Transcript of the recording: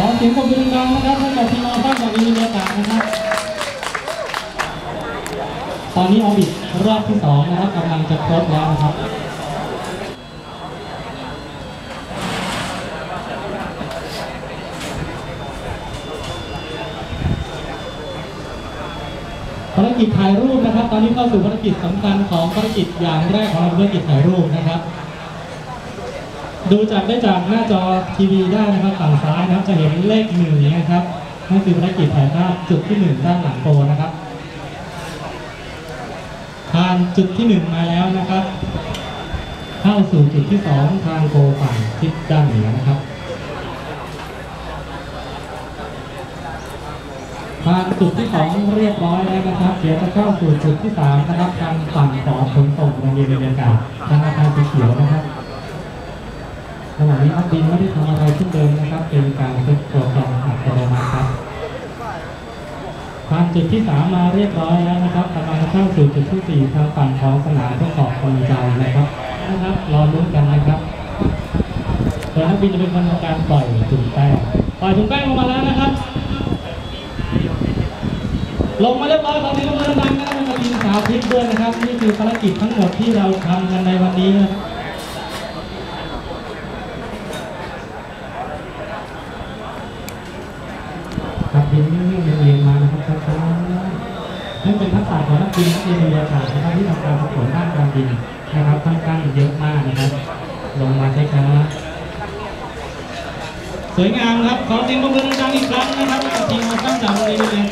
ขอเสียงปรบมือดังๆนะครับให้กับทีมออฟันจากอินเดียกานะครับ ตอนนี้ออบิทรอบที่สองนะครับกำลังจะครบแล้วนะครับภารกิจถ่ายรูปนะครับ ตอนนี้เข้าสู่ภารกิจสำคัญของภารกิจอย่างแรกของภารกิจถ่ายรูปนะครับ ดูจากได้จากหน้าจอทีวีได้นะครับฝั่งซ้ายนะครับจะเห็นเลขหนึ่งนะครับนั่นคือภารกิจถ่ายภาพจุดที่หนึ่งด้านหลังโปรนะครับผ่านจุดที่หนึ่งมาแล้วนะครับ เข้าสู่จุดที่สองทางโปรฝั่งทิศด้านเหนือนะครับผ่านจุดที่สองเรียบร้อยแล้วนะครับ เดี๋ยวจะเข้าสู่จุดที่สามนะครับทางฝั่งของขนส่งโรงเรียนบรรยากาศทางอาคารสีเขียวนะครับ ระหว่างนี้อัพดินไม่ได้ทำอะไรเพิ่มเติมนะครับ เป็นการเซ็ตโปรแกรมอัตโนมัติครับผ่านจุดที่สามมาเรียบร้อยแล้วนะครับกำลังเข้าสู่จุดที่สี่ทางฝั่งของสนามทดสอบความเร็วนะครับนะครับ รอลุ้นกันนะครับโดยนักบินจะเป็นคนทำการปล่อยถุงแป้งปล่อยถุงแป้งลงมาแล้วนะครับ ลงมาเรียบร้อยตอนนี้ก็มาดังนะครับมาทีมสาวพิษด้วยนะครับ นี่คือภารกิจทั้งหมดที่เราทำกันในวันนี้นะครับียนนิ่งๆเรียงๆมานะครับช้าๆนั่นเป็นทักษะของนักบินนักบินวิทยาศาสตร์นะครับที่ทำการประกวดด้านการบินนะครับค่อนข้างเยอะมากนะครับ ลงมาช้าๆสวยงามครับขอเสียงปรบมือดังๆอีกครั้งนะครับทีมงานตั้งจากโรงเรียน